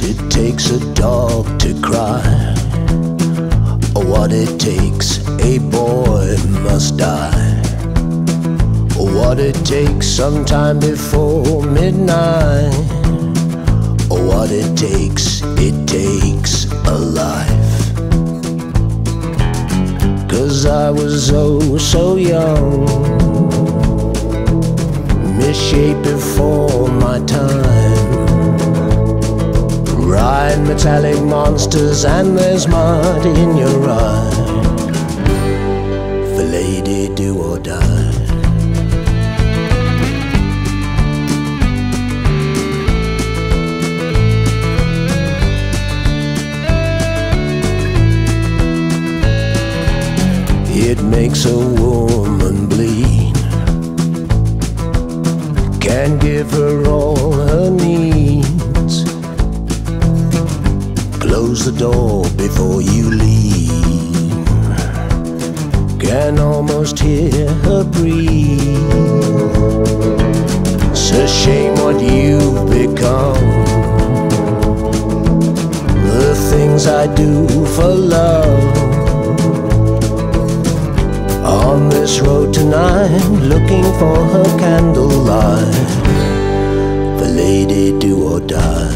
takes a dog to cry, what it takes a boy must die, what it takes sometime before midnight, what it takes, it takes a life. Cause I was oh so young, misshaped before my time. Ride metallic monsters, and there's mud in your eye. For lady, do or die. It makes a woman bleed. Can't give her all Close the door before you leave. Can almost hear her breathe. It's a shame what you've become. The things I do for love. On this road tonight, looking for her candlelight. the lady, do or die.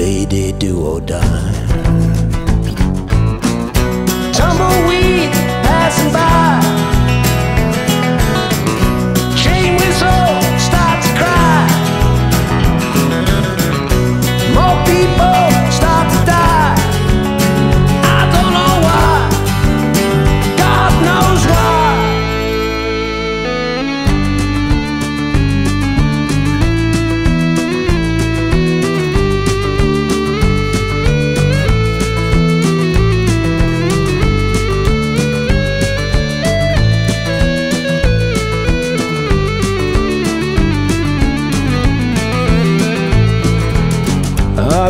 Lady, do or die. Tumbleweed passing by.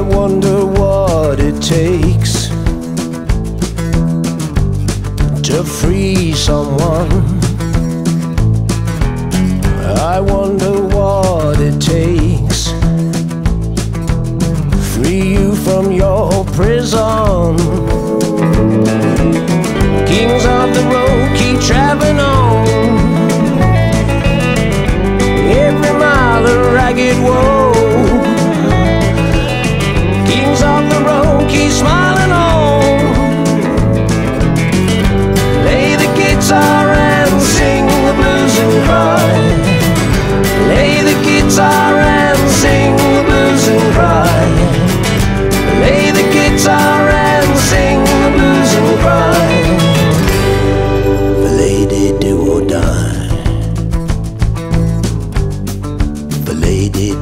I wonder what it takes to free someone. I wonder what it takes. Free you from your prison.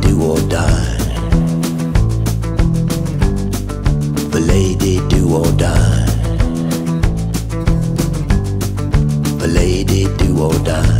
do or die. The lady do or die. The lady do or die.